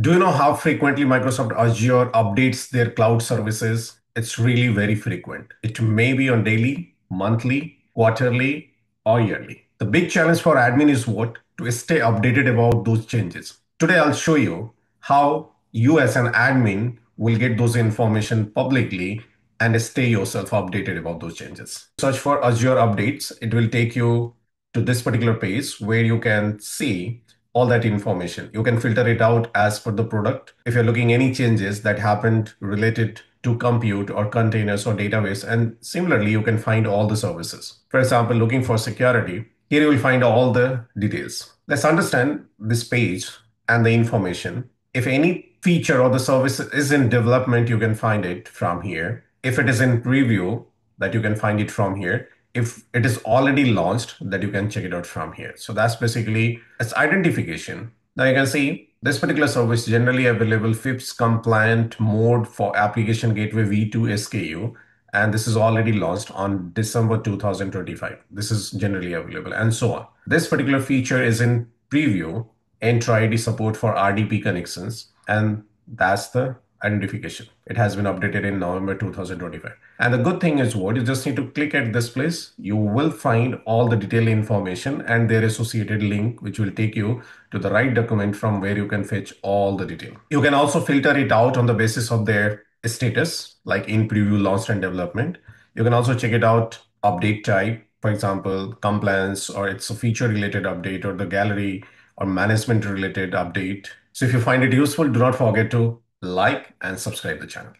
Do you know how frequently Microsoft Azure updates their cloud services? It's really very frequent. It may be on daily, monthly, quarterly, or yearly. The big challenge for admin is what? To stay updated about those changes. Today, I'll show you how you as an admin will get those information publicly and stay yourself updated about those changes. Search for Azure updates. It will take you to this particular page where you can see all that information. You can filter it out as per the product. If you're looking any changes that happened related to compute or containers or database, and similarly, you can find all the services. For example, looking for security, here you will find all the details. Let's understand this page and the information. If any feature or the service is in development, you can find it from here. If it is in preview, that you can find it from here if it is already launched that you can check it out from here. So that's basically its identification. Now you can see this particular service generally available FIPS compliant mode for application gateway v2 sku and this is already launched on december 2025 this is generally available and so on. This particular feature is in preview Entra ID support for rdp connections and that's the identification. It has been updated in November 2025. And the good thing is what you just need to click at this place. You will find all the detailed information and their associated link, which will take you to the right document from where you can fetch all the detail. You can also filter it out on the basis of their status, like in preview, launched and development. You can also check it out update type, for example, compliance or it's a feature related update or the gallery or management related update. So if you find it useful, do not forget to like and subscribe the channel.